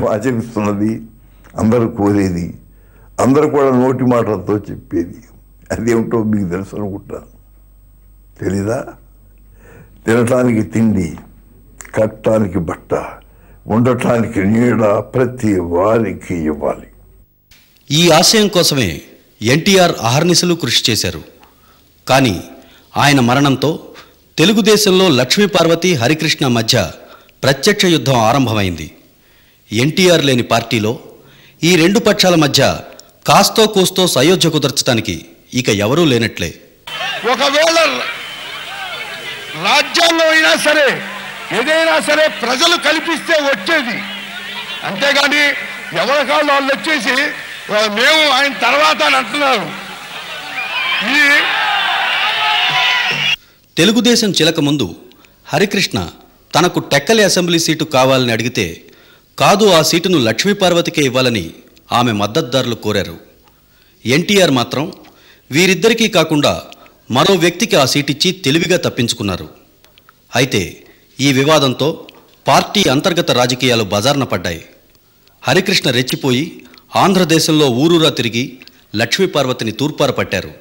మేము ఆచరిస్తున్నది అందరూ కోరేది అందరు కూడా నోటి మాటలతో చెప్పేది. అదేమిటో మీకు తెలుసు అనుకుంటాను. తెలీదా? తినటానికి తిండి కట్టడానికి బట్ట ఉండటానికి నీడ ప్రతి వారికి ఇవ్వాలి. ఈ ఆశయం కోసమే ఎన్టీఆర్ అహర్నిశలు కృషి చేశారు. కానీ ఆయన మరణంతో తెలుగుదేశంలో లక్ష్మీపార్వతి హరికృష్ణ మధ్య ప్రత్యక్ష యుద్ధం ఆరంభమైంది. ఎన్టీఆర్ లేని పార్టీలో ఈ రెండు పక్షాల మధ్య కాస్తో కూస్తో సయోధ్య కుదర్చడానికి ఇక ఎవరూ లేనట్లే. ఒకవేళ రాజ్యాంగం అయినా సరే ఏదైనా సరే ప్రజలు కల్పిస్తే వచ్చేది. అంతేగాని ఎవరి కాళ్ళు వాళ్ళు వచ్చేసి "ఆ, మేము ఆయన తర్వాత అని అంటున్నారు. తెలుగుదేశం చిలక ముందు హరికృష్ణ తనకు టెక్కలి అసెంబ్లీ సీటు కావాలని అడిగితే కాదు ఆ సీటును లక్ష్మీపార్వతికే ఇవ్వాలని ఆమె మద్దతుదారులు కోరారు. ఎన్టీఆర్ మాత్రం వీరిద్దరికీ కాకుండా మరో వ్యక్తికి ఆ సీటిచ్చి తెలివిగా తప్పించుకున్నారు. అయితే ఈ వివాదంతో పార్టీ అంతర్గత రాజకీయాలు బజార్న పడ్డాయి. హరికృష్ణ రెచ్చిపోయి ఆంధ్రదేశంలో ఊరూరా తిరిగి లక్ష్మీపార్వతిని తూర్పార పట్టారు.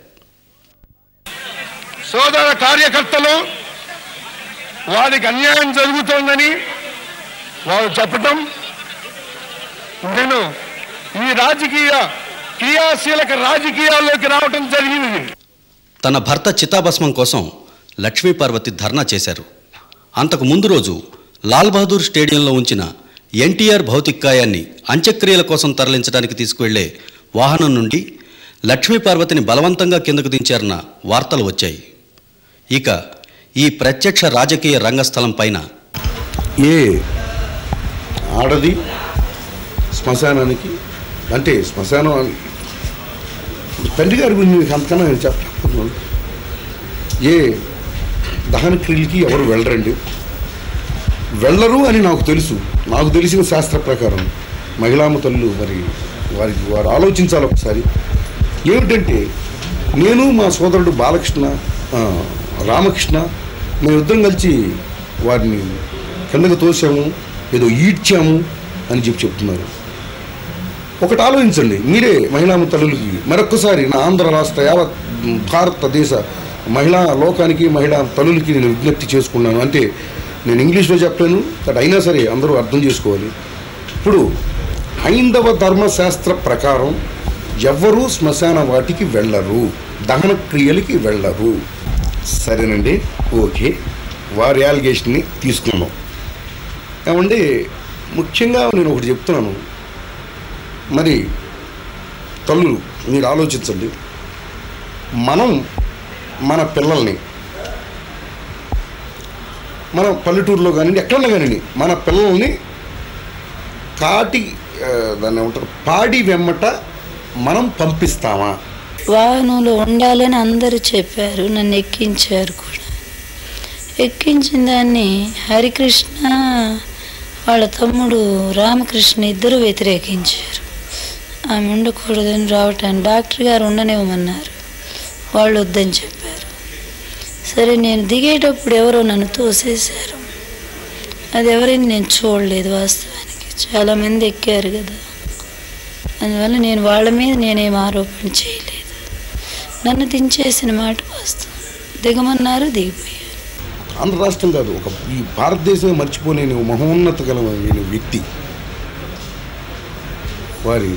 సోదర కార్యకర్తలు వారికి అన్యాయం జరుగుతోందని వారు చెప్పటం నేను ఈ రాజకీయ క్రియాశీలక రాజకీయాల్లోకి రావటం జరిగింది. తన భర్త చితాభస్మం కోసం లక్ష్మీపార్వతి ధర్నా చేశారు. అంతకు ముందు రోజు లాల్ బహదూర్ స్టేడియంలో ఉంచిన ఎన్టీఆర్ భౌతికాయాన్ని అంత్యక్రియల కోసం తరలించడానికి తీసుకువెళ్ళే వాహనం నుండి లక్ష్మీపార్వతిని బలవంతంగా కిందకు దించారన్న వార్తలు వచ్చాయి. ఇక ఈ ప్రత్యక్ష రాజకీయ రంగస్థలం పైన ఏ ఆడది శ్మశానానికి అంటే శ్మశానం తండ్రి గారి గురించి మీకు అంతకన్నా నేను ఏ దహన క్రియలకి ఎవరు వెళ్ళరండి? వెళ్ళరు అని నాకు తెలుసు. నాకు తెలిసిన శాస్త్ర ప్రకారం మహిళామ తల్లు మరి వారికి వారు ఆలోచించాలి ఒకసారి. ఏమిటంటే నేను మా సోదరుడు బాలకృష్ణ రామకృష్ణ మేమిద్దరం కలిసి వారిని కిందకు తోసాము ఏదో ఈడ్చాము అని చెప్పి చెప్తున్నారు. ఒకటి ఆలోచించండి. మీరే మహిళా తల్లులకి మరొకసారి నా ఆంధ్ర రాష్ట్ర యావత్ భారతదేశ మహిళా లోకానికి మహిళా తల్లులకి నేను విజ్ఞప్తి చేసుకున్నాను. అంటే నేను ఇంగ్లీష్లో చెప్పలేను బట్ అయినా సరే అందరూ అర్థం చేసుకోవాలి. ఇప్పుడు హైందవ ధర్మశాస్త్ర ప్రకారం ఎవ్వరూ శ్మశాన వాటికి వెళ్ళరు దహన క్రియలకి వెళ్ళరు. సరేనండి ఓకే. వారి యాలిగేషన్ని తీసుకున్నాం. ఏమంటే ముఖ్యంగా నేను ఒకటి చెప్తున్నాను. మరి తల్లులు మీరు ఆలోచించండి. మనం మన పిల్లల్ని మన పల్లెటూరులో కానివ్వండి ఎక్కడన్నా కానివ్వండి మన పిల్లల్ని కాటి దాన్ని ఏమంటారు పాడి వెమ్మట మనం పంపిస్తామా? వాహనంలో ఉండాలని అందరూ చెప్పారు నన్ను ఎక్కించారు కూడా. ఎక్కించిన దాన్ని హరికృష్ణ వాళ్ళ తమ్ముడు రామకృష్ణ ఇద్దరు వ్యతిరేకించారు. ఆమె ఉండకూడదని రావటాన్ని డాక్టర్ గారు ఉండనివ్వమన్నారు. వాళ్ళు వద్దని చెప్పారు. సరే నేను దిగేటప్పుడు ఎవరో నన్ను తోసేశారు. అది ఎవరైనా నేను చూడలేదు వాస్తవానికి. చాలామంది ఎక్కారు కదా. అందువల్ల నేను వాళ్ళ మీద నేనేం ఆరోపణ చేయలేదు. నన్ను దించేసిన మాట వాస్తవం. దిగమన్నారు దిగిపోయారు. ఆంధ్ర రాష్ట్రం కాదు ఒక ఈ భారతదేశమే మర్చిపోలేని మహోన్నత గలమైన వ్యక్తి. వారి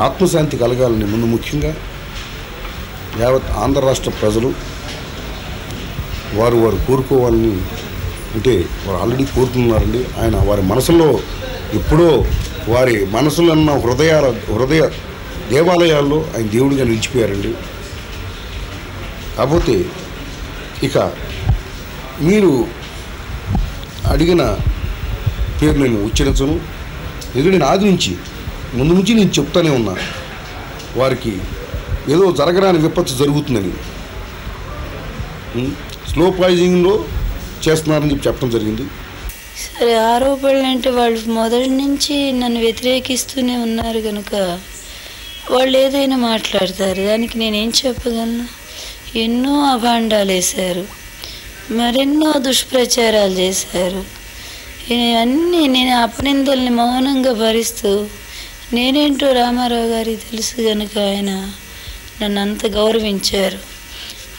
ఆత్మశాంతి కలగాలని ముందు ముఖ్యంగా యావత్ ఆంధ్ర రాష్ట్ర ప్రజలు వారు వారు కోరుకోవాలని అంటే వారు ఆల్రెడీ కోరుతున్నారండి. ఆయన వారి మనసులో ఎప్పుడో వారి మనసులో ఉన్న హృదయాల హృదయ దేవాలయాల్లో ఆయన దేవుడిగా నిలిచిపోయారండి. కాకపోతే ఇక మీరు అడిగిన పేరు నేను ఉచ్చరించను. ఎందుకంటే నాది నుంచి ముందు నుంచి నేను చెప్తానే ఉన్నా. వారికి ఏదో జరగరాని విపత్తు జరుగుతుందని. స్లో పాయిజింగ్లో చేస్తున్నారని చెప్పి చెప్పడం జరిగింది. సరే ఆరోపణలు అంటే వాళ్ళు మొదటి నుంచి నన్ను వ్యతిరేకిస్తూనే ఉన్నారు కనుక వాళ్ళు ఏదైనా మాట్లాడతారు. దానికి నేనేం చెప్పగలను? ఎన్నో అభాండాలు వేశారు. మరెన్నో దుష్ప్రచారాలు చేశారు. అన్నీ నేను అపనిందల్ని మౌనంగా భరిస్తూ నేనేంటో రామారావు గారికి తెలుసు కనుక ఆయన నన్ను అంత గౌరవించారు.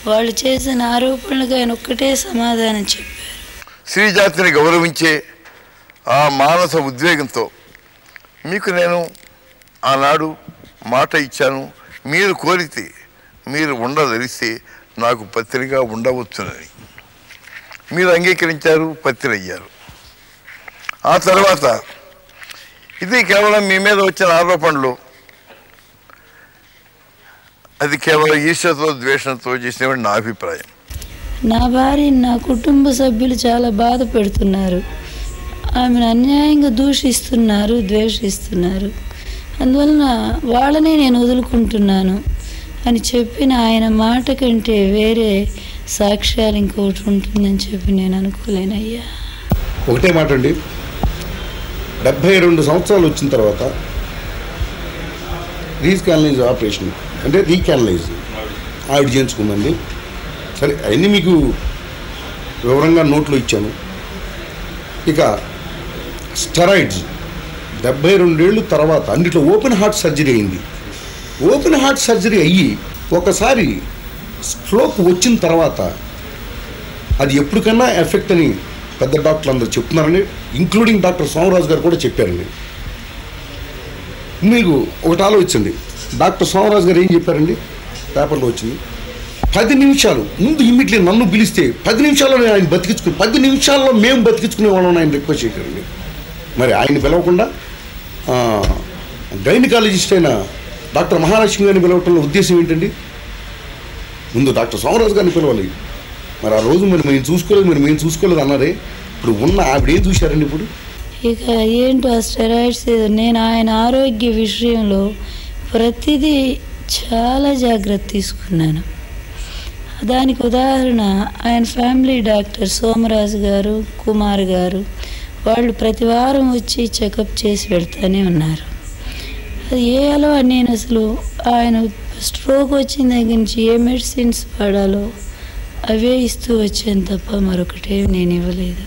వాళ్ళు చేసిన ఆరోపణలకు ఆయన ఒక్కటే సమాధానం చెప్పారు. శ్రీజాతిని గౌరవించే ఆ మానస ఉద్వేగంతో మీకు నేను ఆనాడు మాట ఇచ్చాను. మీరు కోరితే మీరు ఉండదలిస్తే నాకు పత్రిగా ఉండవచ్చునని. మీరు అంగీకరించారు పత్రి అయ్యారు. ఆ తర్వాత ఇది కేవలం మీ మీద వచ్చిన ఆరోపణలు. అది కేవలం ఈర్ష్యతో ద్వేషంతో చేసిన నా అభిప్రాయం. నా భార్య నా కుటుంబ సభ్యులు చాలా బాధ పెడుతున్నారు. ఆమెను అన్యాయంగా దూషిస్తున్నారు ద్వేషిస్తున్నారు. అందువలన వాళ్ళనే నేను వదులుకుంటున్నాను అని చెప్పిన ఆయన మాట కంటే వేరే సాక్ష్యాలు ఇంకొకటి ఉంటుందని చెప్పి నేను అనుకోలేనయ్యా. ఒకటే మాట అండి. డెబ్భై రెండు సంవత్సరాలు వచ్చిన తర్వాత రీస్కానలైజ్ ఆపరేషన్ అంటే రీకానలైజ్ ఆవిడ చేయించుకుందండి. సరే అవన్నీ మీకు వివరంగా నోట్లో ఇచ్చాను. ఇక స్టెరాయిడ్స్ డెబ్బై రెండేళ్ళు తర్వాత అన్నిట్లో ఓపెన్ హార్ట్ సర్జరీ అయింది. ఓపెన్ హార్ట్ సర్జరీ అయ్యి ఒకసారి స్ట్రోక్ వచ్చిన తర్వాత అది ఎప్పటికన్నా ఎఫెక్ట్ అని పెద్ద డాక్టర్లు అందరూ చెప్తున్నారని ఇంక్లూడింగ్ డాక్టర్ సోమరాజు గారు కూడా చెప్పారండి. మీకు ఒకటి ఆలోచించండి. డాక్టర్ సోమరాజు గారు ఏం చెప్పారండి? పేపర్లో వచ్చింది. పది నిమిషాలు ముందు ఇమ్మీడియట్లీ నన్ను పిలిస్తే పది నిమిషాల్లో ఆయన బతికించుకుని పది నిమిషాల్లో మేము బతికించుకునే వాళ్ళని ఆయన రిక్వెస్ట్ చేశారండి. మరి ఆయన పిలవకుండా గైనకాలజిస్ట్ అయిన డాక్టర్ మహాలక్ష్మి గారిని పిలవటంలో ఉద్దేశం ఏంటండి? ముందు డాక్టర్ సోమరాజు గారిని పిలవాలి. మరి ఆ రోజు మరి మేము చూసుకోలేదు మరి మేము చూసుకోలేదు అన్నారే. ఇప్పుడు ఉన్న ఆవిడ ఏం చూశారండి ఇప్పుడు? ఇక ఏంటో ఆ స్టెరాయిడ్స్ నేను ఆయన ఆరోగ్య విషయంలో ప్రతిదీ చాలా జాగ్రత్త తీసుకున్నాను. దానికి ఉదాహరణ ఆయన ఫ్యామిలీ డాక్టర్ సోమరాజు గారు కుమార్ గారు వాళ్ళు ప్రతి వారం వచ్చి చెకప్ చేసి వెళ్తూనే ఉన్నారు. అది ఏ అలవా నేను అసలు ఆయన స్ట్రోక్ వచ్చిన దగ్గర నుంచి ఏ మెడిసిన్స్ వాడాలో అవే ఇస్తూ వచ్చాను తప్ప మరొకటేమి నేను ఇవ్వలేదు.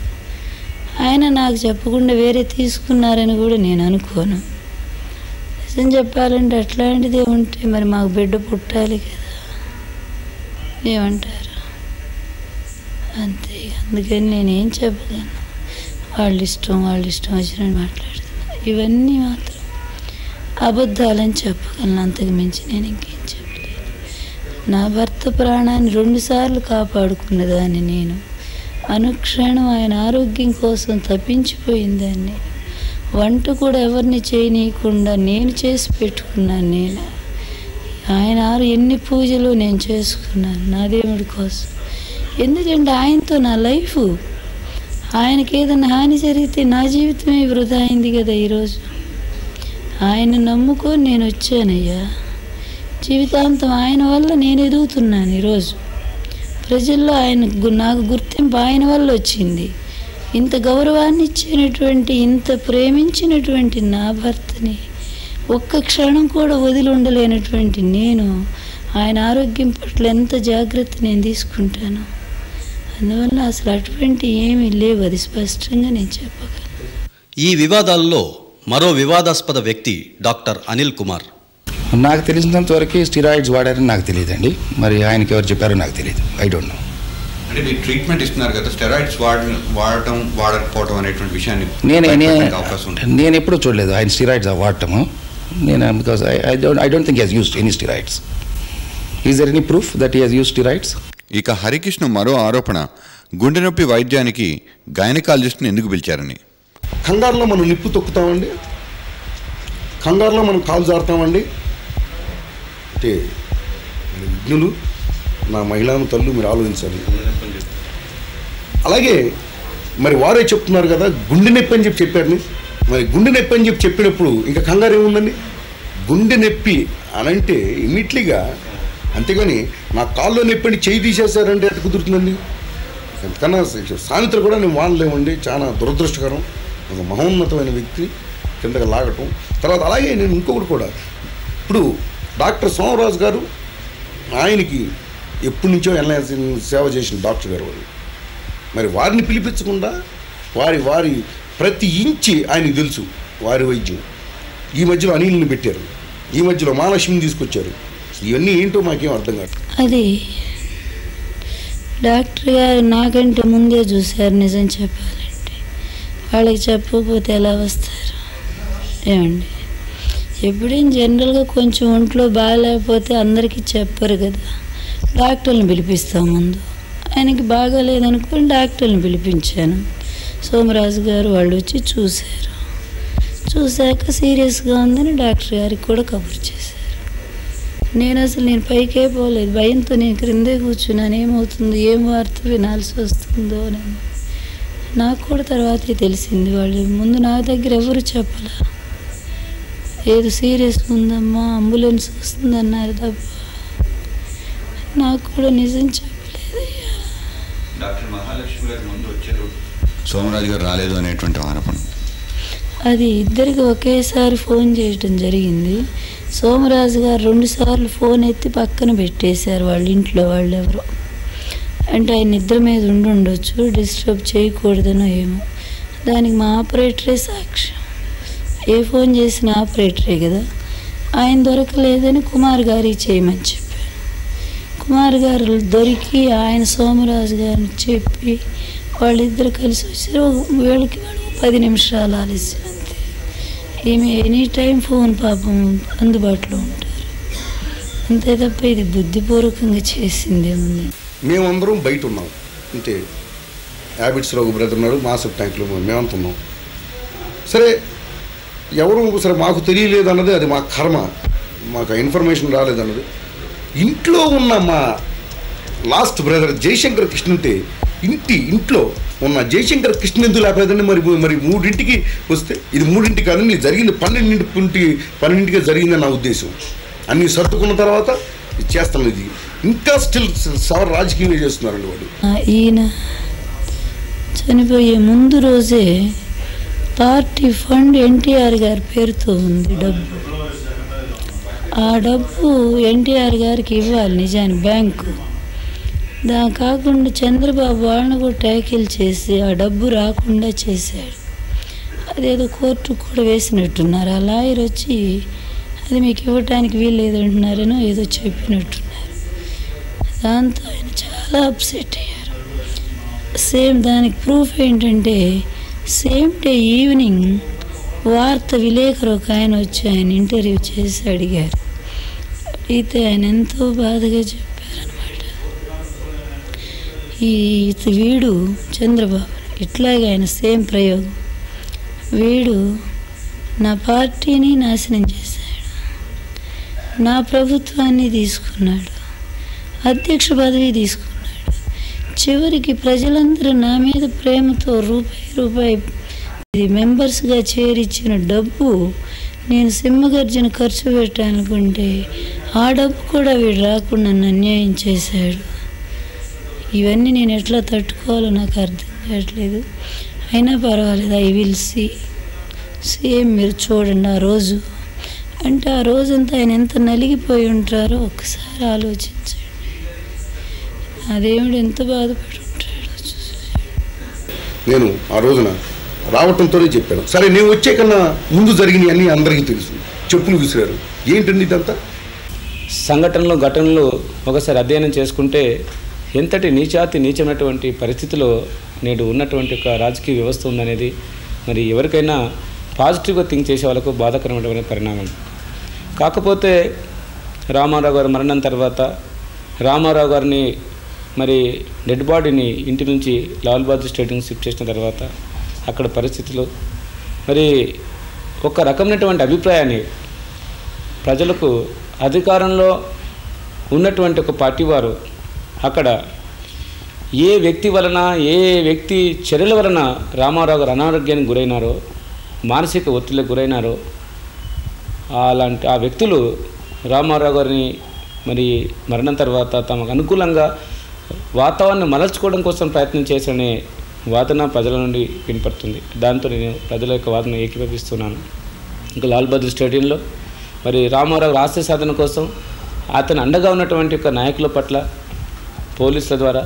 ఆయన నాకు చెప్పకుండా వేరే తీసుకున్నారని కూడా నేను అనుకోను. నిజం చెప్పాలంటే అట్లాంటిదే ఉంటే మరి మాకు బిడ్డ పుట్టాలి కదా. ఏమంటారు? అంతే అందుకని నేనేం చెప్పగలను వాళ్ళ ఇష్టం వాళ్ళ ఇష్టం వచ్చినట్టు మాట్లాడుతున్నా. ఇవన్నీ మాత్రం అబద్ధాలని చెప్పగలను అంతకు మించి నేను ఇంకేం చెప్పలేను. నా భర్త ప్రాణాన్ని రెండుసార్లు కాపాడుకున్నదాన్ని నేను. అనుక్షణం ఆయన ఆరోగ్యం కోసం తప్పించిపోయిందాన్ని. వంట కూడా ఎవరిని చేయనీయకుండా నేను చేసి పెట్టుకున్నాను నేను. ఆయన ఆరు ఎన్ని పూజలు నేను చేసుకున్నాను నా దేవుడి కోసం. ఎందుకంటే ఆయనతో నా లైఫ్. ఆయనకి ఏదైనా హాని జరిగితే నా జీవితమే వృధా అయింది కదా ఈరోజు. ఆయన నమ్ముకొని నేను వచ్చానయ్యా. జీవితాంతం ఆయన వల్ల నేను ఎదుగుతున్నాను ఈరోజు. ప్రజల్లో ఆయన నాకు గుర్తింపు ఆయన వల్ల వచ్చింది. ఇంత గౌరవాన్ని ఇచ్చినటువంటి ఇంత ప్రేమించినటువంటి నా భర్తని ఒక్క క్షణం కూడా వదిలి ఉండలేనటువంటి నేను ఆయన ఆరోగ్యం పట్ల ఎంత జాగ్రత్త నేను తీసుకుంటాను. అందువల్ల అసలు అటువంటి ఏమీ లేవు అది స్పష్టంగా నేను చెప్పగలను. ఈ వివాదాల్లో మరో వివాదాస్పద వ్యక్తి డాక్టర్ అనిల్ కుమార్. నాకు తెలిసినంత వరకు స్టిరాయిడ్స్ వాడారని నాకు తెలియదండి. మరి ఆయనకి ఎవరు చెప్పారో నాకు తెలియదు. ఐ డోంట్ నో అంటే మీరు ట్రీట్మెంట్ ఇస్తున్నారు కదా స్టెరాయిడ్స్ వాడ వాడటం వాడకపోవటం అనేటువంటి విషయాన్ని నేను బయటపెట్టడానికి అవకాశం ఉంటుంది. నేను ఎప్పుడూ చూడలేదు ఆయన స్టిరాయిడ్స్ వాడటము. నేను because I I don't I don't think he's used any steroids is there any proof that he he's use steroids ఇక హరికృష్ణ మరో ఆరోపణ గుండె నొప్పి వైద్యానికి గైనకాలజిస్ట్ని ఎందుకు పిలిచారని? కంగారులో మనం నిప్పు తొక్కుతామండి. కంగారులో మనం కాలు జారుతామండి. అంటే మన విఘ్నులు నా మహిళాను తల్లు మీరు ఆలోచించాలి. అలాగే మరి వారే చెప్తున్నారు కదా గుండె నొప్పి అని చెప్పి చెప్పారు మరి. గుండె నొప్పి అని చెప్పి చెప్పినప్పుడు ఇంకా కంగారు ఏముందండి? గుండె నొప్పి అనంటే ఇమీడియట్లీగా అంతేగాని నా కాల్లో నొప్పి అని చేయి తీసేశారంటే అది కుదురుతుందండి? ఎంతకన్నా సామెతలు కూడా నేను వాడలేమండి చాలా దురదృష్టకరం. ఒక మహోన్నతమైన వ్యక్తి కిందకి లాగటం. తర్వాత అలాగే నేను ఇంకొకటి కూడా. ఇప్పుడు డాక్టర్ సోమరాజు గారు ఆయనకి ఎప్పటి నుంచో ఎన్ఎస్ సేవ చేసిన డాక్టర్ గారు వారు. మరి వారిని పిలిపించకుండా వారి వారి ప్రతి ఇంచి ఆయనకు తెలుసు వారి వైద్యం. ఈ మధ్యలో అనిల్ని పెట్టారు. ఈ మధ్యలో మహాలక్ష్మిని తీసుకొచ్చారు. ఇవన్నీ ఏంటో మాకేం అర్థం కాదు. అది డాక్టర్ గారు నాకంటే ముందే చూశారు నిజం చెప్పాలంటే. వాళ్ళకి చెప్పకపోతే ఎలా వస్తారు? ఏమండి? ఎప్పుడైనా జనరల్గా కొంచెం ఒంట్లో బాగాలేకపోతే అందరికీ చెప్పరు కదా. డాక్టర్ని పిలిపిస్తాం ముందు. ఆయనకి బాగాలేదనుకుని డాక్టర్ని పిలిపించాను. సోమరాజు గారు వాళ్ళు వచ్చి చూశారు. చూశాక సీరియస్గా ఉందని డాక్టర్ గారికి కూడా కబుర్ చేశారు. నేను అసలు నేను పైకే పోలేదు. భయంతో నేను క్రిందే కూర్చున్నాను. ఏమవుతుందో ఏం వార్త వినాల్సి వస్తుందో అని. నాకు కూడా తర్వాతే తెలిసింది వాళ్ళు. ముందు నా దగ్గర ఎవరు చెప్పలే? ఏదో సీరియస్ ఉందమ్మా. అంబులెన్స్ వస్తుందన్నారు తప్ప నాకు కూడా నిజం వచ్చారు. సోమరాజు గారు రాలేదు అనేటువంటి ఆరోపణ. అది ఇద్దరికి ఒకేసారి ఫోన్ చేయటం జరిగింది. సోమరాజు గారు రెండుసార్లు ఫోన్ ఎత్తి పక్కన పెట్టేశారు వాళ్ళ ఇంట్లో వాళ్ళు ఎవరో అంటే ఆయన నిద్ర మీద ఉండి ఉండొచ్చు డిస్టర్బ్ చేయకూడదనో ఏమో. దానికి మా ఆపరేటరే సాక్ష్యం ఏ ఫోన్ చేసిన ఆపరేటరే కదా. ఆయన దొరకలేదని కుమార్ గారికి చేయమని చెప్పాను కుమార్ గారు దొరికి ఆయన సోమరాజు గారిని చెప్పి వాళ్ళిద్దరు కలిసి వచ్చారు. వీళ్ళకి వాళ్ళు పది నిమిషాలు ఆలస్యం అంతే. ఈమె ఎనీ టైం ఫోన్ పాపం అందుబాటులో ఉంటారు. అంతే తప్ప ఇది బుద్ధిపూర్వకంగా చేసింది ఏముంది? మేమందరం బయట ఉన్నాం. అంటే హ్యాబిట్స్లో ఒక బ్రదర్ ఉన్నాడు మాసప్ ట్యాంక్లో మేమంతా ఉన్నాం. సరే ఎవరు సరే మాకు తెలియలేదు అన్నది అది మా కర్మ. మాకు ఇన్ఫర్మేషన్ రాలేదన్నది. ఇంట్లో ఉన్న మా లాస్ట్ బ్రదర్ జయశంకర్ కృష్ణంటే ఇంటి ఇంట్లో ఉన్న జయశంకర్ కృష్ణ ఎందుకు లేకపోలేదండి మరి మరి మూడింటికి వస్తే? ఇది మూడింటికి కాదండి ఇది జరిగింది పన్నెండింటి పన్నెండింటికే జరిగిందని నా ఉద్దేశం. అన్నీ సర్దుకున్న తర్వాత ఇది చేస్తాం ఇది. ఇంకా స్టిల్ సవర్ రాజకీయం చేస్తున్నారండి వాళ్ళు. ఈయన చనిపోయే ముందు రోజే పార్టీ ఫండ్ ఎన్టీఆర్ గారి పేరుతో ఉంది డబ్బు. ఆ డబ్బు ఎన్టీఆర్ గారికి ఇవ్వాలి నిజానికి బ్యాంకు. దా కాకుండా చంద్రబాబు వాళ్ళని కూడా ట్యాకిల్ చేసి ఆ డబ్బు రాకుండా చేశాడు. అదేదో కోర్టుకు కూడా వేసినట్టున్నారు. ఆ లాయర్ వచ్చి అది మీకు ఇవ్వటానికి వీల్లేదు అంటున్నారనో ఏదో చెప్పినట్టున్నారు. దాంతో ఆయన చాలా అప్సెట్ అయ్యారు. సేమ్ దానికి ప్రూఫ్ ఏంటంటే సేమ్ డే ఈవినింగ్ వార్త విలేకరు ఒక ఆయన వచ్చి ఆయన ఇంటర్వ్యూ చేసి అడిగారు. అడిగితే ఆయన ఎంతో బాధగా చెప్పారనమాట ఈ ఇత- వీడు చంద్రబాబు ఇట్లాగే ఆయన సేమ్ ప్రయోగం. వీడు నా పార్టీని నాశనం చేశాడు. నా ప్రభుత్వాన్ని తీసుకున్నాడు. అధ్యక్ష పదవి తీసుకున్నాడు. చివరికి ప్రజలందరూ నా మీద ప్రేమతో రూపాయి రూపాయి ఇది మెంబర్స్గా చేరిచ్చిన డబ్బు నేను సింహగర్జన ఖర్చు పెట్టాలనుకుంటే ఆ డబ్బు కూడా వీడు రాకుండా నన్ను అన్యాయం చేశాడు. ఇవన్నీ నేను ఎట్లా తట్టుకోవాలో నాకు అర్థం కావట్లేదు. అయినా పర్వాలేదు ఐ విల్ సీ సేమ్ మీరు చూడండి ఆ రోజు. అంటే ఆ రోజంతా ఆయన ఎంత నలిగిపోయి ఉంటారో ఒకసారి ఆలోచించండి. దేవుడు ఎంత బాధపడి నేను ఆ రోజున రావటంతోనే చెప్పాను. సరే నేను వచ్చే కన్నా ముందు జరిగినవన్నీ అందరికీ తెలుసు. చెప్పులు విసిరారు. ఏంటండి ఇదంతా? సంఘటనలు ఘటనలు ఒకసారి అధ్యయనం చేసుకుంటే ఎంతటి నీచాతి నీచమైనటువంటి పరిస్థితిలో నేడు ఉన్నటువంటి ఒక రాజకీయ వ్యవస్థ ఉందనేది మరి ఎవరికైనా పాజిటివ్గా థింక్ చేసే వాళ్ళకు బాధాకరమైనటువంటి పరిణామం. కాకపోతే రామారావు గారి మరణం తర్వాత రామారావు గారిని మరి డెడ్ బాడీని ఇంటి నుంచి లాల్ బహదూర్ స్టేడియం షిఫ్ట్ చేసిన తర్వాత అక్కడ పరిస్థితులు. మరి ఒక రకమైనటువంటి అభిప్రాయాన్ని ప్రజలకు అధికారంలో ఉన్నటువంటి ఒక పార్టీ వారు అక్కడ ఏ వ్యక్తి వలన ఏ వ్యక్తి చర్యల వలన రామారావు గారు అనారోగ్యానికి గురైనారో మానసిక ఒత్తిడికి గురైనారో అలాంటి ఆ వ్యక్తులు రామారావు గారిని మరి మరణం తర్వాత తమకు అనుకూలంగా వాతావరణం మలర్చుకోవడం కోసం ప్రయత్నం చేశారనే వాదన ప్రజల నుండి వినపడుతుంది. దాంతో నేను ప్రజల యొక్క వాదన ఏకీభవిస్తున్నాను. ఇంకా లాల్ బహదూర్ స్టేడియంలో మరి రామారావు రాష్ట్ర సాధన కోసం అతను అండగా ఉన్నటువంటి యొక్క నాయకుల పట్ల పోలీసుల ద్వారా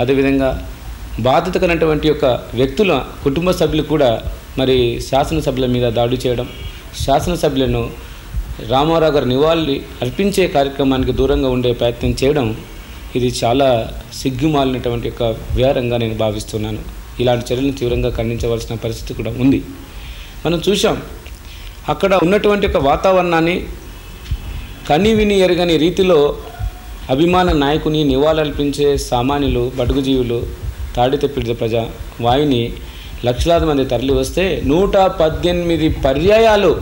అదేవిధంగా బాధిత కలిగినటువంటి యొక్క వ్యక్తుల కుటుంబ సభ్యులు కూడా మరి శాసనసభ్యుల మీద దాడి చేయడం శాసనసభ్యులను రామారావు గారు నివాళి అర్పించే కార్యక్రమానికి దూరంగా ఉండే ప్రయత్నం చేయడం ఇది చాలా సిగ్గుమాలినటువంటి యొక్క వ్యారంగా నేను భావిస్తున్నాను. ఇలాంటి చర్యలను తీవ్రంగా ఖండించవలసిన పరిస్థితి కూడా ఉంది. మనం చూసాం అక్కడ ఉన్నటువంటి ఒక వాతావరణాన్ని కని విని ఎరగని రీతిలో అభిమాన నాయకుని నివాళులర్పించే సామాన్యులు బడుగుజీవులు తాడితెప్పిడిద ప్రజా వాయుని లక్షలాది మంది తరలి వస్తే నూట పద్దెనిమిది పర్యాయాలు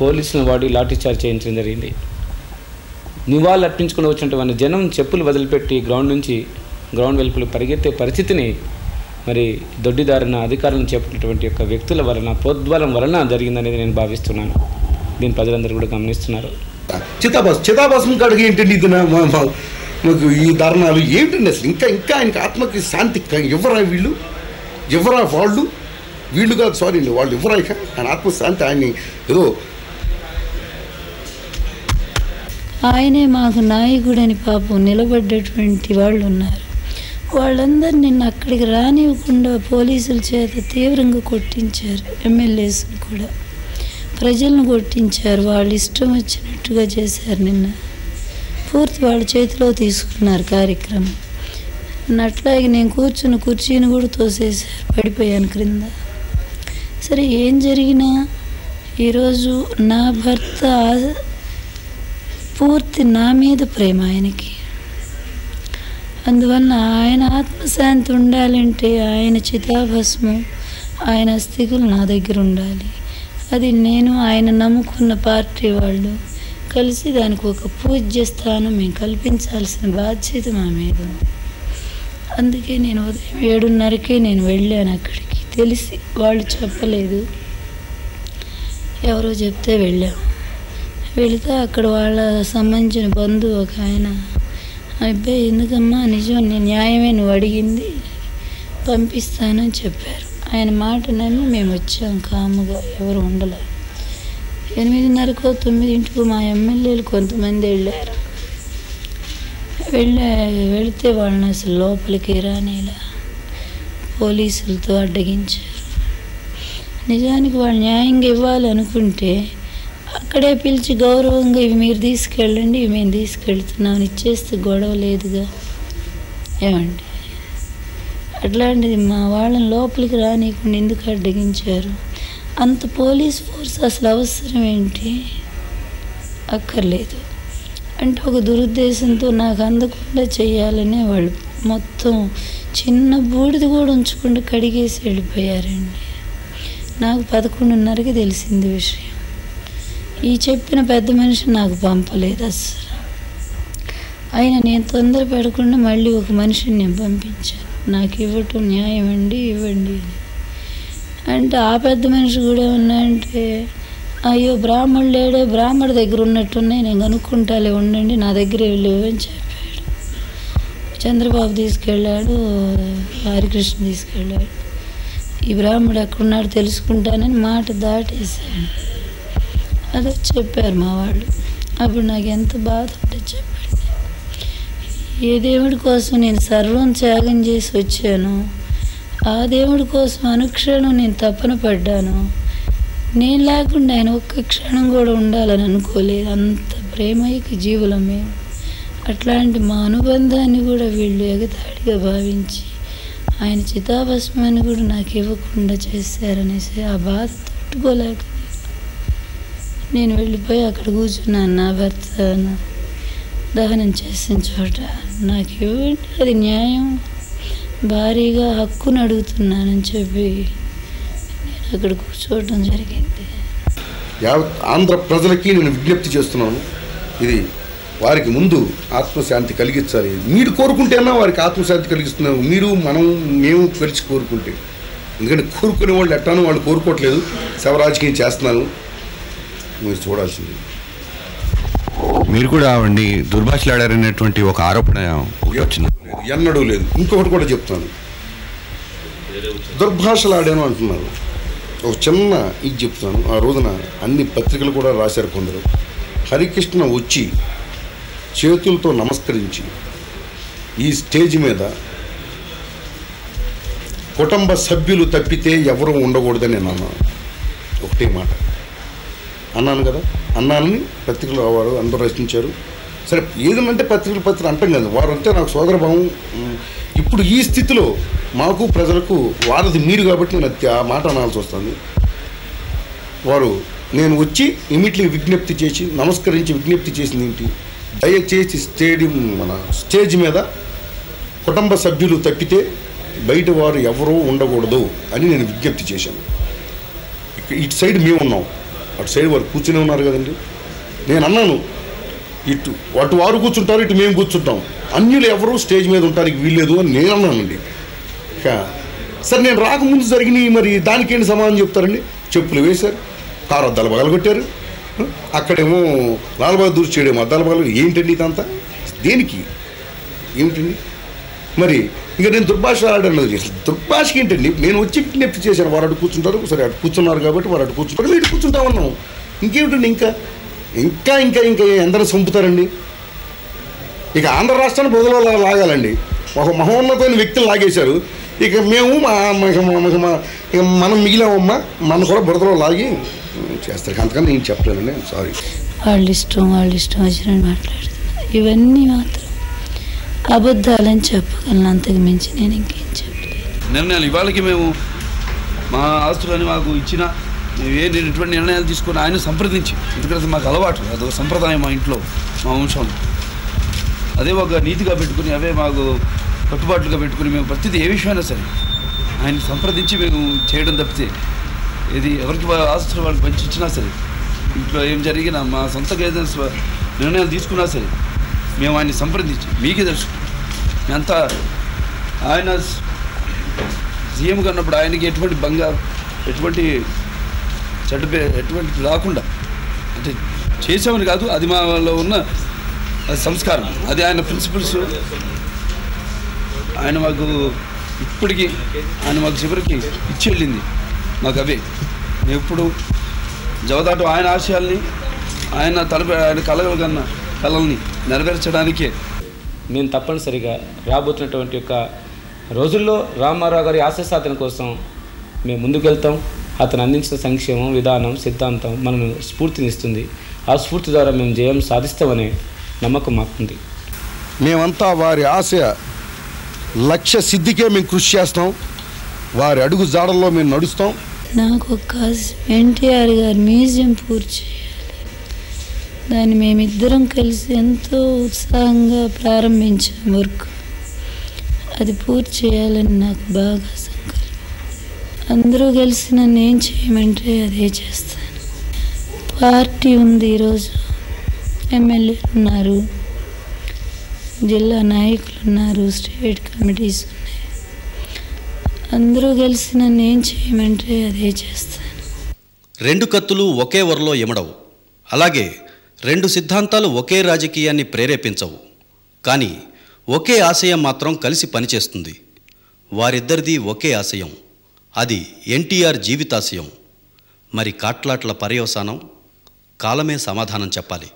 పోలీసులను వాడి లాఠీచార్జ్ చేయించడం జరిగింది. నివాళులు అర్పించుకుని వచ్చినటువంటి జనం చెప్పులు వదిలిపెట్టి గ్రౌండ్ నుంచి గ్రౌండ్ వెలుపులు పరిగెత్తే పరిస్థితిని మరి దొడ్డిదారిన అధికారులను చేపట్టినటువంటి యొక్క వ్యక్తుల వలన ప్రోద్బలం వలన జరిగిందనేది నేను భావిస్తున్నాను. దీన్ని ప్రజలందరూ కూడా గమనిస్తున్నారు. చితాభాస్ చితాభాసం కాడికి ఏంటండి ఇది మాకు ఈ ధర్నాలు? ఏంటండి అసలు? ఇంకా ఇంకా ఆయనకి ఆత్మకి శాంతి క- ఎవరా వీళ్ళు? ఎవరా వాళ్ళు? వీళ్ళు కాదు సారీ వాళ్ళు ఎవరా ఇక? ఆయన ఆత్మశాంతి ఆయన్ని ఏదో ఆయనే మాకు నాయకుడని పాపం నిలబడ్డటువంటి వాళ్ళు ఉన్నారు వాళ్ళందరూ నిన్న అక్కడికి రానివ్వకుండా పోలీసుల చేత తీవ్రంగా కొట్టించారు. ఎమ్మెల్యేస్ని కూడా. ప్రజలను కొట్టించారు. వాళ్ళు ఇష్టం వచ్చినట్టుగా చేశారు నిన్న. పూర్తి వాళ్ళ చేతిలో తీసుకున్నారు కార్యక్రమం. అట్లాగే నేను కూర్చుని కుర్చీని కూడా తోసేసారు పడిపోయాను క్రింద. సరే ఏం జరిగినా ఈరోజు నా భర్త పూర్తి నా మీద ప్రేమ ఆయనకి. అందువల్ల ఆయన ఆత్మశాంతి ఉండాలంటే ఆయన చితాభస్మం ఆయన అస్థికులు నా దగ్గర ఉండాలి. అది నేను ఆయన నమ్ముకున్న పార్టీ వాళ్ళు. కలిసి దానికి ఒక పూజ్య స్థానం మేము కల్పించాల్సిన బాధ్యత మా మీద అందుకే నేను ఉదయం ఏడున్నరకే నేను వెళ్ళాను అక్కడికి. తెలిసి వాళ్ళు చెప్పలేదు. ఎవరో చెప్తే వెళ్ళాము. వెళితే అక్కడ వాళ్ళ సంబంధించిన బంధువు ఒక ఆయన అబ్బాయి ఎందుకమ్మా నిజం నేను న్యాయమే నువ్వు అడిగింది పంపిస్తానని చెప్పారు. ఆయన మాట నమ్మి మేము వచ్చాం కాముగా ఎవరు ఉండలే. ఎనిమిదిన్నరకో తొమ్మిదింటికో మా ఎమ్మెల్యేలు కొంతమంది వెళ్ళారు. వెళ్ళే వెళితే వాళ్ళని అసలు లోపలికి రానిలా పోలీసులతో అడ్డగించారు. నిజానికి వాళ్ళు న్యాయంగా ఇవ్వాలనుకుంటే అక్కడే పిలిచి గౌరవంగా ఇవి మీరు తీసుకెళ్ళండి ఇవి మేము తీసుకెళ్తున్నాం. ఇచ్చేస్తే గొడవ లేదుగా. ఏమండి? అట్లాంటిది మా వాళ్ళని లోపలికి రానియకుండా ఎందుకు అడ్డగించారు? అంత పోలీస్ ఫోర్స్ అసలు అవసరం ఏంటి? అక్కర్లేదు. అంటే ఒక దురుద్దేశంతో నాకు అందకుండా చేయాలనే వాళ్ళు మొత్తం చిన్న బూడిద కూడా ఉంచకుండా కడిగేసి వెళ్ళిపోయారండి. నాకు పదకొండున్నరకి తెలిసింది విషయం. ఈ చెప్పిన పెద్ద మనిషి నాకు పంపలేదు అసలు అయినా నేను తొందర పెడకుండా మళ్ళీ ఒక మనిషిని నేను పంపించాను. నాకు ఇవ్వటం న్యాయం అండి ఇవ్వండి అని. అంటే ఆ పెద్ద మనిషి కూడా ఉన్నాయంటే అయ్యో బ్రాహ్మణుడు లేడే బ్రాహ్మణ దగ్గర ఉన్నట్టున్నాయి నేను కనుక్కుంటాలే ఉండండి నా దగ్గర లేవు అని చెప్పాడు. చంద్రబాబు తీసుకెళ్ళాడు హరికృష్ణ తీసుకెళ్ళాడు. ఈ బ్రాహ్మడు ఎక్కడున్నాడు తెలుసుకుంటానని మాట దాటేశాడు. అదే చెప్పారు మా వాళ్ళు. అప్పుడు నాకు ఎంత బాధ ఉంటే చెప్పండి. ఏ దేవుడి కోసం నేను సర్వం త్యాగం చేసి వచ్చాను ఆ దేవుడి కోసం అనుక్షణం నేను తపన పడ్డాను. నేను లేకుండా ఆయన ఒక్క క్షణం కూడా ఉండాలని అనుకోలేదు. అంత ప్రేమైక జీవులం మేము. అట్లాంటి మా అనుబంధాన్ని కూడా వీళ్ళు ఎగతాడిగా భావించి ఆయన చితాభస్మాన్ని కూడా నాకు ఇవ్వకుండా చేశారనేసి ఆ బాధ తట్టుకోలేక నేను వెళ్ళిపోయి అక్కడ కూర్చున్నాను నా భర్త దహనం చేసిన చోట నాకు అది న్యాయం భారీగా హక్కును అడుగుతున్నానని చెప్పి నేను అక్కడ కూర్చోవడం జరిగింది. యావత్ ఆంధ్ర ప్రజలకి నేను విజ్ఞప్తి చేస్తున్నాను ఇది వారికి ముందు ఆత్మశాంతి కలిగించాలి. మీరు కోరుకుంటేనా వారికి ఆత్మశాంతి కలిగిస్తున్నారు. మీరు మనం మేము కలిసి కోరుకుంటే. ఎందుకంటే కోరుకునే వాళ్ళు ఎట్టానో వాళ్ళు కోరుకోవట్లేదు. శవరాజకీయం చేస్తున్నాను మీరు చూడాల్సింది. మీరు కూడా ఆవిడ్ని దుర్భాషలాడారనేటువంటి ఒక ఆరోపణ వచ్చింది. ఎన్నడూ లేదు. ఇంకొకటి కూడా చెప్తాను. దుర్భాషలాడాను అంటున్నారు. ఒక చిన్న ఇది చెప్తాను. ఆ రోజున అన్ని పత్రికలు కూడా రాశారు కొందరు. హరికృష్ణ వచ్చి చేతులతో నమస్కరించి ఈ స్టేజ్ మీద కుటుంబ సభ్యులు తప్పితే ఎవరు ఉండకూడదని నేను అన్నాను. ఒకటే మాట. అన్నాను కదా. అన్నానని పత్రికలు వారు అందరూ రచించారు. సరే ఏదంటే పత్రికలు పత్రికలు అంటాం కదా. వారంటే నాకు సోదరభావం ఇప్పుడు ఈ స్థితిలో మాకు ప్రజలకు వారది మీరు కాబట్టి నేను ఆ మాట అనాల్సి వస్తుంది. వారు నేను వచ్చి ఇమీడియట్లీ విజ్ఞప్తి చేసి నమస్కరించి విజ్ఞప్తి చేసింది ఏంటి? దయచేసి స్టేడియం మన స్టేజ్ మీద కుటుంబ సభ్యులు తప్పితే బయట వారు ఎవరూ ఉండకూడదు అని నేను విజ్ఞప్తి చేశాను. ఇటు సైడ్ మేము ఉన్నాం అటు సైడ్ వారు కూర్చునే ఉన్నారు కదండి. నేను అన్నాను ఇటు అటు వారు కూర్చుంటారు ఇటు మేము కూర్చుంటాం. అన్యులు ఎవరు స్టేజ్ మీద ఉండడానికి వీల్లేదు అని నేను అన్నానండి. సరే నేను రాకముందు జరిగినాయి మరి దానికేంటి సమాధానం చెప్తారండి? చెప్పులు వేశారు కారు అద్దాలు పగలగొట్టారు. అక్కడేమో లాల్ బహదూర్ చేయడేమో అద్దాలు పగల ఏంటండి ఇదంతా? దేనికి? ఏమిటండి? మరి ఇక నేను దుర్భాష ఆడాను అసలు దుర్భాషకి ఏంటండి? నేను వచ్చి విజ్ఞప్తి చేశాను. వారు అటు కూర్చుంటారు సరే అటు కూర్చున్నారు కాబట్టి వారు అటు కూర్చుంటారు. మీరు ఇటు కూర్చుంటా ఉన్నాం ఇంకేమిటండి ఇంకా? ఇంకా ఇంకా ఇంకా ఎందరూ చంపుతారండి. ఇక ఆంధ్ర రాష్ట్రాన్ని ప్రజలు లాగాలండి. ఒక మహోన్నతమైన వ్యక్తులు లాగేశారు. ఇక మేము మా ఇక మనం మిగిలామమ్మా మన కూడా బురదలో లాగి చేస్తారు. అంతకన్నా నేను చెప్పలేనండి. సారీ వాళ్ళ ఇష్టం వాళ్ళ ఇష్టం వచ్చిన మాట్లాడుతున్నారు. ఇవన్నీ మాత్రం అబద్ధాలని చెప్పగలను అంతకు మించి నేను ఇంకేం చెప్పలేను. నిర్ణయాలు ఇవాళకి మేము మా ఆస్తులని మాకు ఇచ్చిన మేము ఏ ఎటువంటి నిర్ణయాలు తీసుకొని ఆయన సంప్రదించి ఎందుకంటే మాకు అలవాటు అదొక సంప్రదాయం మా ఇంట్లో మా వంశంలో అదే ఒక నీతిగా పెట్టుకుని అవే మాకు కట్టుబాట్లుగా పెట్టుకుని మేము ప్రతిదీ ఏ విషయమైనా సరే ఆయన సంప్రదించి మేము చేయడం తప్పితే ఇది ఎవరికి ఆస్తులు వాళ్ళకి పంచి ఇచ్చినా సరే ఇంట్లో ఏం జరిగినా మా సొంత ఏదైనా నిర్ణయాలు తీసుకున్నా సరే మేము ఆయన్ని సంప్రదించి మీకే తెలుసు. అంతా ఆయన సీఎం కన్నప్పుడు ఆయనకి ఎటువంటి బంగారు ఎటువంటి చెడ్డ ఎటువంటి రాకుండా అంటే చేసామని కాదు అది మాలో ఉన్న అది సంస్కారం. అది ఆయన ప్రిన్సిపల్స్ ఆయన మాకు ఇప్పటికీ ఆయన మాకు చివరికి ఇచ్చి వెళ్ళింది. మాకు అవే. మేము ఎప్పుడు జవదాటు ఆయన ఆశయాల్ని ఆయన తలపి ఆయన కలగల కన్నా కళల్ని నెరవేర్చడానికే. మేము తప్పనిసరిగా రాబోతున్నటువంటి యొక్క రోజుల్లో రామారావు గారి ఆశయ సాధన కోసం మేము ముందుకెళ్తాం. అతను అందించిన సంక్షేమం విధానం సిద్ధాంతం మనను స్ఫూర్తినిస్తుంది. ఆ స్ఫూర్తి ద్వారా మేము జయం సాధిస్తామనే నమ్మకం మాకుంది. మేమంతా వారి ఆశయ లక్ష్య సిద్ధికే మేము కృషి చేస్తాం. వారి అడుగు జాడల్లో మేము నడుస్తాం. నాకు ఒక ఎన్టీఆర్ గారి మ్యూజియం పూర్తి చేయాలి. దాన్ని మేమిద్దరం కలిసి ఎంతో ఉత్సాహంగా ప్రారంభించాం వర్క్. అది పూర్తి చేయాలని నాకు బాగా సంకల్పం. అందరూ కలిసి నన్ను ఏం చేయమంటే అదే చేస్తాను. పార్టీ ఉంది ఈరోజు ఎమ్మెల్యేలు ఉన్నారు. జిల్లా నాయకులు ఉన్నారు. స్టేట్ కమిటీస్ ఉన్నాయి. అందరూ కలిసి నన్ను ఏం చేయమంటే అదే చేస్తాను. రెండు కత్తులు ఒకే వరలో ఎమడవు. అలాగే రెండు సిద్ధాంతాలు ఒకే రాజకీయాన్ని ప్రేరేపించవు. కానీ ఒకే ఆశయం మాత్రం కలిసి పనిచేస్తుంది. వారిద్దరిది ఒకే ఆశయం. అది ఎన్టీఆర్ జీవితాశయం. మరి కాట్లాట్ల పర్యవసానం? కాలమే సమాధానం చెప్పాలి.